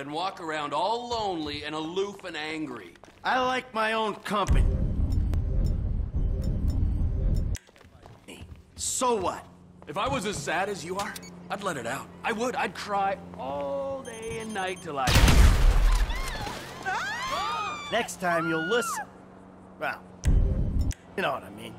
and walk around all lonely and aloof and angry. I like my own company. So what? If I was as sad as you are, I'd let it out. I would. I'd cry all day and night till I... Next time you'll listen. Well, you know what I mean.